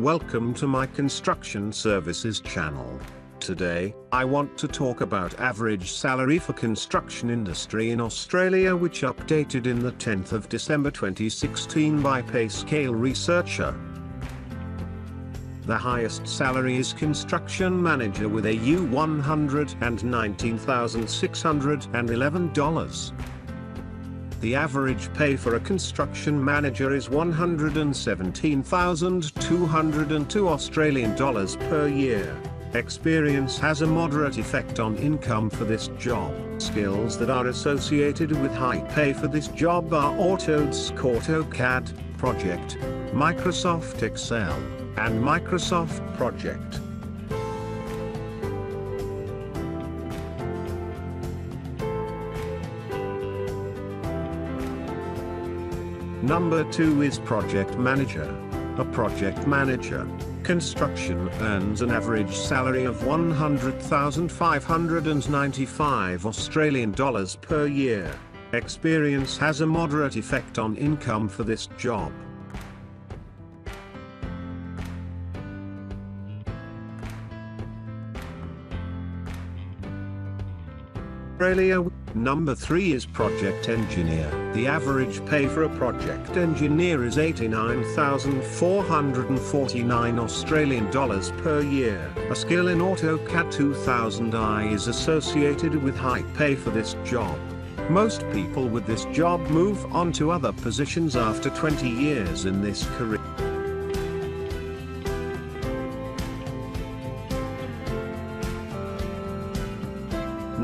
Welcome to my construction services channel. Today, I want to talk about average salary for construction industry in Australia which updated in the 10th of December 2016 by PayScale Researcher. The highest salary is construction manager with a $119,611. The average pay for a construction manager is 117,202 Australian dollars per year. Experience has a moderate effect on income for this job. Skills that are associated with high pay for this job are AutoCAD, Project, Microsoft Excel, and Microsoft Project. Number 2 is Project Manager. A project manager, construction earns an average salary of 100,595 Australian dollars per year. Experience has a moderate effect on income for this job. Australia. Number 3 is Project Engineer. The average pay for a project engineer is 89,449 Australian dollars per year. A skill in AutoCAD 2000i is associated with high pay for this job. Most people with this job move on to other positions after 20 years in this career.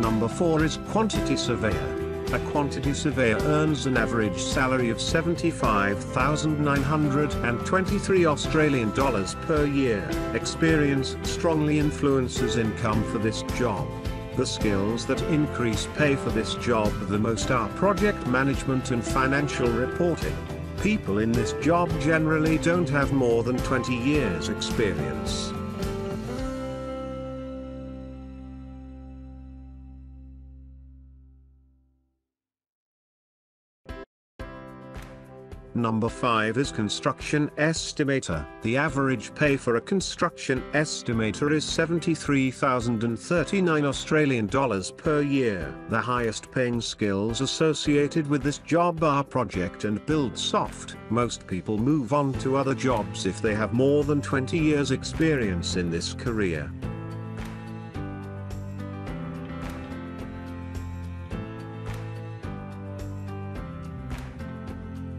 Number 4 is Quantity Surveyor. A quantity surveyor earns an average salary of 75,923 Australian dollars per year. Experience strongly influences income for this job. The skills that increase pay for this job the most are project management and financial reporting. People in this job generally don't have more than 20 years experience. Number 5 is Construction Estimator. The average pay for a construction estimator is 73,039 Australian dollars per year. The highest paying skills associated with this job are project and Buildsoft. Most people move on to other jobs if they have more than 20 years experience in this career.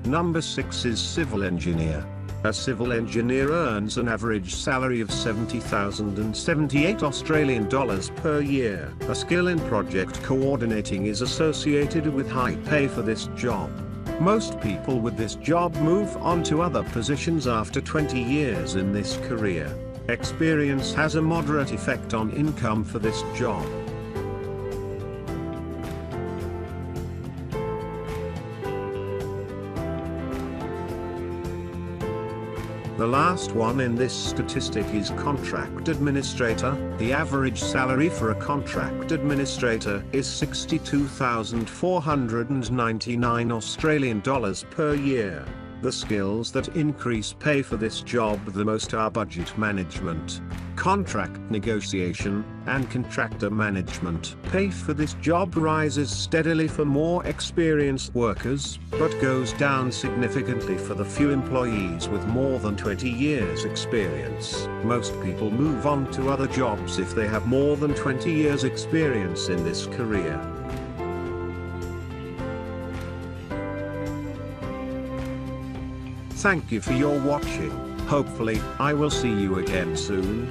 Number 6 is Civil Engineer. A civil engineer earns an average salary of 70,078 Australian dollars per year. A skill in project coordinating is associated with high pay for this job. Most people with this job move on to other positions after 20 years in this career. Experience has a moderate effect on income for this job. The last one in this statistic is contract administrator. The average salary for a contract administrator is 62,499 Australian dollars per year. The skills that increase pay for this job the most are budget management, contract negotiation, and contractor management. Pay for this job rises steadily for more experienced workers, but goes down significantly for the few employees with more than 20 years experience. Most people move on to other jobs if they have more than 20 years experience in this career. Thank you for your watching, hopefully, I will see you again soon.